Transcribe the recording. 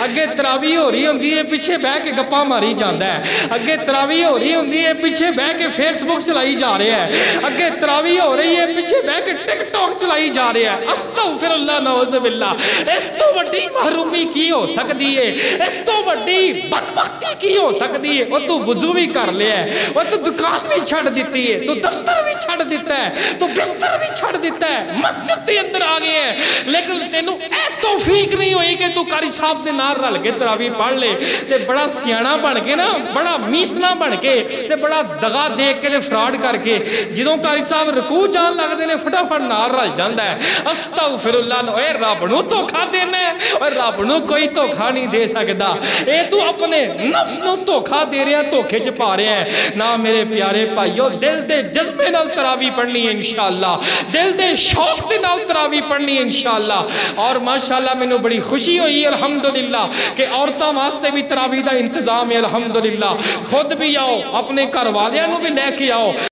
अगे तरावी हो रही होंगी है पिछे बह के गप्पा मारी जाता है अगे तरावी हो रही होंगी है पिछे बह के फेसबुक चलाई जा रहा है अगे तरावी हो रही है पिछे बह के टिकटॉक चलाई जा रहा है अस्तो फिर अल्लाह नवज बिल्ला इस तो वही महरूमी की हो सकती है इस तो वही बदमखती की हो सकती है वह तू वज़ू भी कर लिया है वह तू दुकान भी छड़ दी है तू दफ्तर भी छड़ दिता है तू बिस्तर भी छड़ दिता है मस्जिद के अंदर आ गए हैं लेकिन तेन ਇਹ ਤੌਫੀਕ ਨਹੀਂ ਹੋਈ ਕਿ ਤੂੰ ਕਾਰੀ ਸਾਹਿਬ ਦੇ ਨਾਲ ਰਲ ਕੇ ਤਰਾਵੀ ਪੜ੍ਹ ਲੈ ਤੇ ਬੜਾ ਸਿਆਣਾ ਬਣ ਕੇ ਨਾ ਬੜਾ ਮੀਸਨਾ ਬਣ ਕੇ ਤੇ ਬੜਾ ਦਗਾ ਦੇਖ ਕੇ ਤੇ ਫਰਾਡ ਕਰਕੇ ਜਦੋਂ ਕਾਰੀ ਸਾਹਿਬ ਰਕੂ ਜਾਣ ਲੱਗਦੇ ਨੇ ਫਟਾਫਟ ਨਾਲ ਰਲ ਜਾਂਦਾ ਹੈ ਅਸਤਗਫਿਰullah ਓਏ ਰੱਬ ਨੂੰ ਧੋਖਾ ਦੇਣਾ पर रब धोखा नहीं दे अपने नफ्स धोखा दे रहा, धोखे च पा रहा है ना मेरे प्यारे भाईओ, दिल के जज्बे तरावी पढ़नी है इनशाला दिल के शौक के पढ़नी है और माशाला मैं बड़ी खुशी हुई अलहमदुल्ला कि औरतों वास्ते भी तरावी का इंतज़ाम है अलहमदुल्ला खुद भी आओ, अपने घर वाले भी लेके आओ।